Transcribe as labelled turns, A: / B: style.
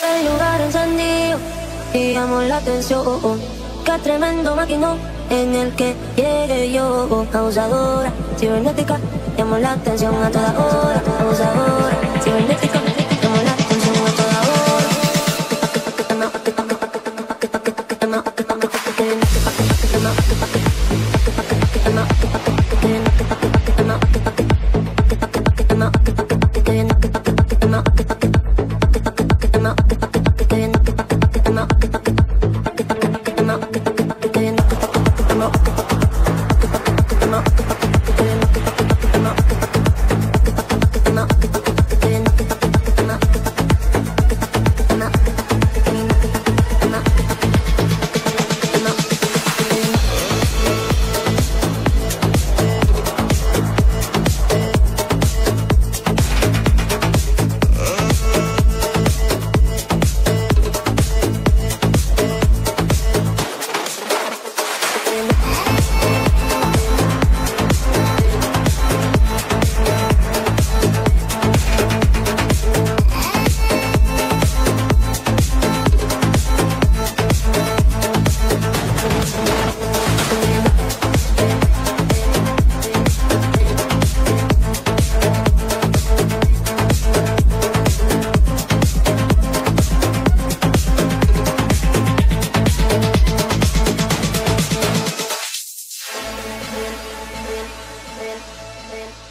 A: Celular encendido, y llamó la atención. Qué tremendo maquinón en el que llegué yo. Abusadora, cibernética, llamó la atención a toda hora. Abusadora, cibernética. Amen.